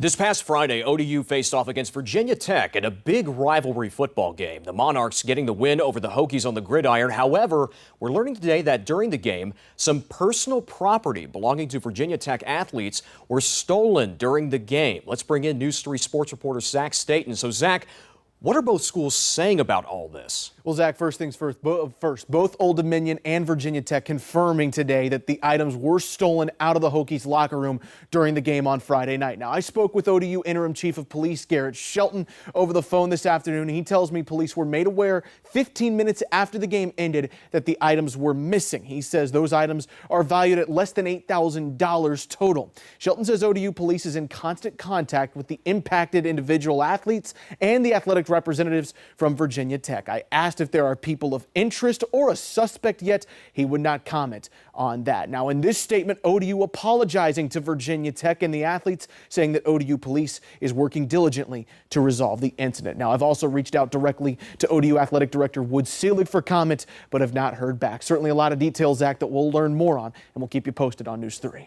This past Friday, ODU faced off against Virginia Tech in a big rivalry football game. The Monarchs getting the win over the Hokies on the gridiron. However, we're learning today that during the game, some personal property belonging to Virginia Tech athletes were stolen during the game. Let's bring in News 3 sports reporter Zach Staten. So, Zach, what are both schools saying about all this? Well, Zach, first things first, bo first, both Old Dominion and Virginia Tech confirming today that the items were stolen out of the Hokies locker room during the game on Friday night. Now, I spoke with ODU Interim Chief of Police Garrett Shelton over the phone this afternoon. He tells me police were made aware 15 minutes after the game ended that the items were missing. He says those items are valued at less than $8,000 total. Shelton says ODU police is in constant contact with the impacted individual athletes and the athletic representatives from Virginia Tech. I asked if there are people of interest or a suspect yet. He would not comment on that. Now, in this statement, ODU apologizing to Virginia Tech and the athletes, saying that ODU police is working diligently to resolve the incident. Now, I've also reached out directly to ODU Athletic Director Wood Selig for comment, but have not heard back. Certainly a lot of details, Zach, that we'll learn more on, and we'll keep you posted on News 3.